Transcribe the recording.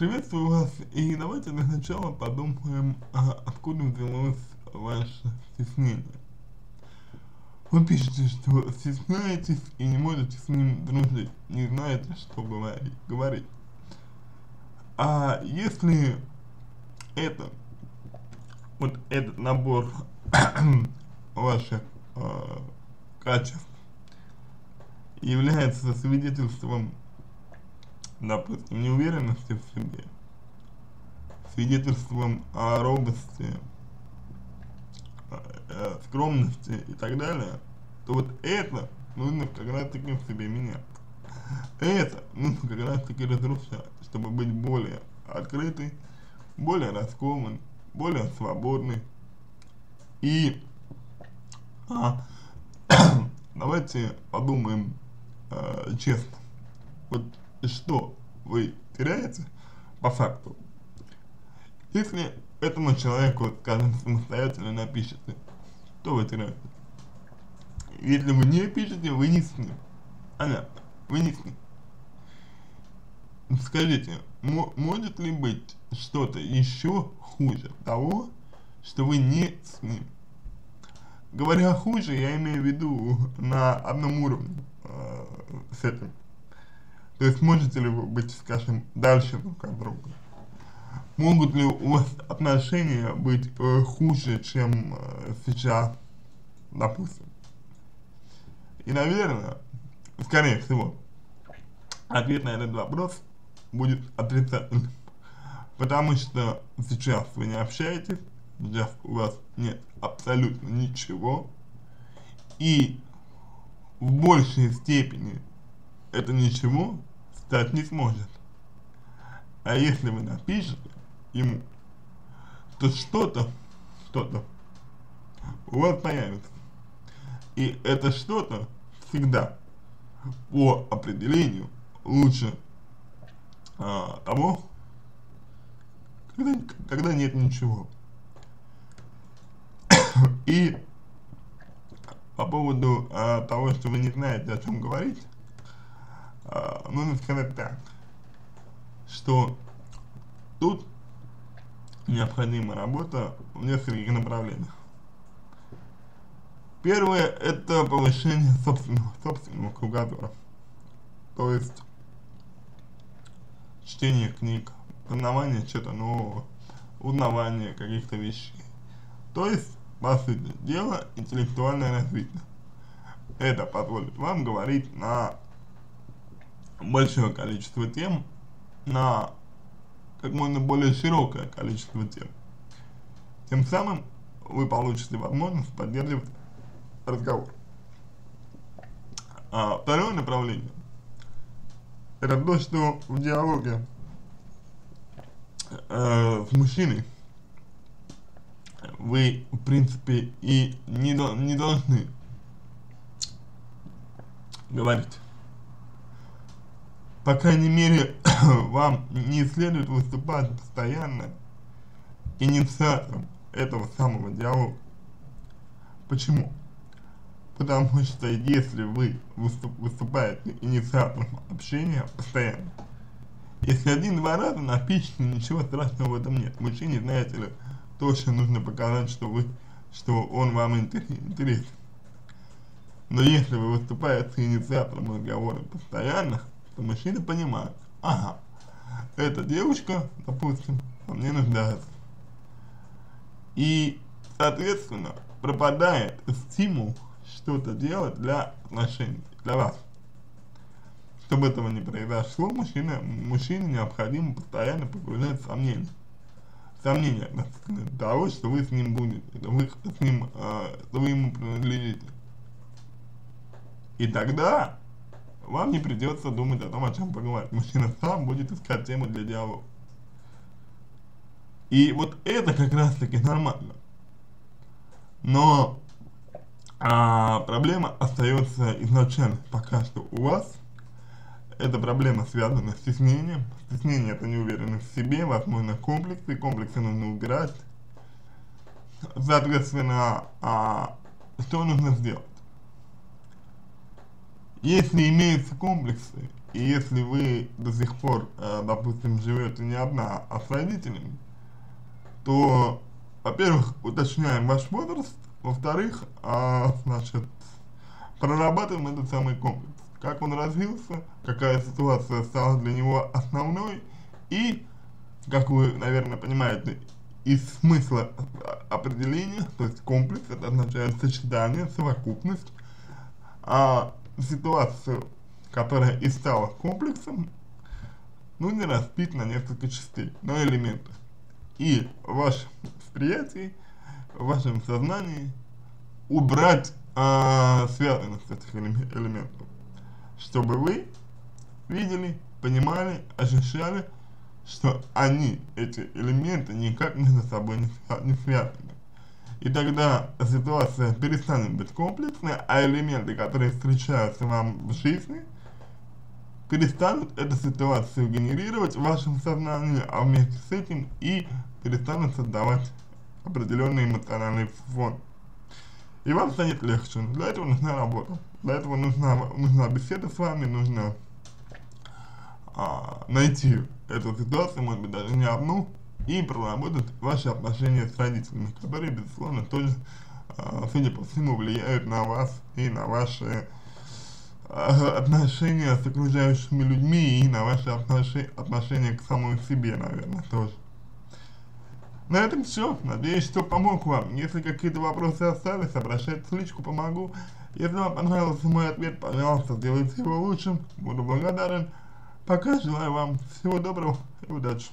Приветствую вас, и давайте для начала подумаем, а, откуда взялось ваше стеснение. Вы пишете, что стесняетесь и не можете с ним дружить, не знаете, что говорить. А если это, вот этот набор ваших э, качеств является свидетельством допустим, неуверенности в себе, свидетельством о робости, э, скромности и так далее, то вот это нужно как раз таки в себе менять. Это нужно как раз таки разрушать, чтобы быть более открытый, более раскованный, более свободный. И а, давайте подумаем э, честно. Вот что вы теряете по факту, если этому человеку, скажем, самостоятельно напишите, что вы теряете? Если вы не пишете, вы не с ним. Понятно, вы не с ним. Скажите, может ли быть что-то еще хуже того, что вы не с ним? Говоря хуже, я имею в виду на одном уровне э, с этим. То есть можете ли вы быть, скажем, дальше друг от друга? Могут ли у вас отношения быть э, хуже, чем э, сейчас, допустим? И, наверное, скорее всего, ответ на этот вопрос будет отрицательным. Потому что сейчас вы не общаетесь, сейчас у вас нет абсолютно ничего, и в большей степени это ничего стать не сможет. А если вы напишете ему, то что-то, что-то у вас появится. И это что-то всегда по определению лучше а, того, когда, когда нет ничего. И по поводу а, того, что вы не знаете, о чем говорить, нужно сказать так, что тут необходима работа в нескольких направлениях. Первое – это повышение собственного, собственного кругозора. То есть, чтение книг, познавание чего-то нового, узнавание каких-то вещей. То есть, по сути дела, интеллектуальное развитие. Это позволит вам говорить на большое количество тем на как можно более широкое количество тем. Тем самым вы получите возможность поддерживать разговор. А второе направление это то, что в диалоге э, с мужчиной вы, в принципе, и не, не должны говорить по крайней мере, вам не следует выступать постоянно инициатором этого самого диалога. Почему? Потому что если вы выступ, выступаете инициатором общения постоянно, если один-два раза напишите, ничего страшного в этом нет. Мужчине, знаете ли, точно нужно показать, что вы, что он вам интересен. Но если вы выступаете инициатором разговора постоянно, что мужчина понимает, ага, эта девушка, допустим, мне нуждается. И, соответственно, пропадает стимул что-то делать для отношений, для вас. Чтобы этого не произошло, мужчина, мужчине необходимо постоянно погружать сомнения. Сомнения относительно того, что вы с ним будете, вы с ним, э, что вы ему принадлежите. И тогда вам не придется думать о том, о чем поговорить. Мужчина сам будет искать тему для диалога. И вот это как раз таки нормально. Но а, проблема остается изначально пока что у вас. Эта проблема связана с стеснением. Стеснение это неуверенность в себе, возможно комплексы, комплексы нужно убирать. Соответственно, а, что нужно сделать? Если имеются комплексы, и если вы до сих пор, э, допустим, живете не одна, а с родителями, то, во-первых, уточняем ваш возраст, во-вторых, э, значит, прорабатываем этот самый комплекс. Как он развился, какая ситуация стала для него основной и, как вы, наверное, понимаете, из смысла определения, то есть комплекс, это означает сочетание, совокупность, а ситуацию, которая и стала комплексом, нужно разбить на несколько частей, на элементы. И в вашем восприятии, в вашем сознании убрать а, связанность этих элементов, чтобы вы видели, понимали, ощущали, что они, эти элементы, никак между собой не связаны. И тогда ситуация перестанет быть комплексной, а элементы, которые встречаются вам в жизни, перестанут эту ситуацию генерировать в вашем сознании, а вместе с этим и перестанут создавать определенный эмоциональный фон. И вам станет легче. Для этого нужна работа. Для этого нужна, нужна беседа с вами, нужно а, найти эту ситуацию, может быть даже не одну, и проработать ваши отношения с родителями, которые, безусловно, тоже, а, судя по всему, влияют на вас и на ваши а, отношения с окружающими людьми и на ваши отношения к самому себе, наверное, тоже. На этом все. Надеюсь, что помог вам. Если какие-то вопросы остались, обращайтесь в личку, помогу. Если вам понравился мой ответ, пожалуйста, сделайте его лучшим. Буду благодарен. Пока желаю вам всего доброго и удачи.